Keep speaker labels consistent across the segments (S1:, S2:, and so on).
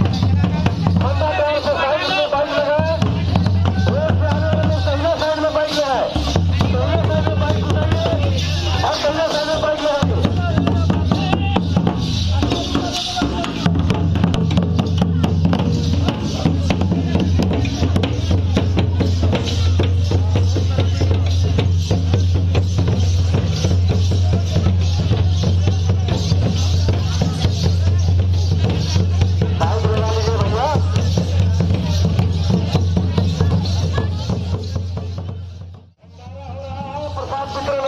S1: Thank you. Gracias.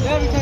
S1: やみたい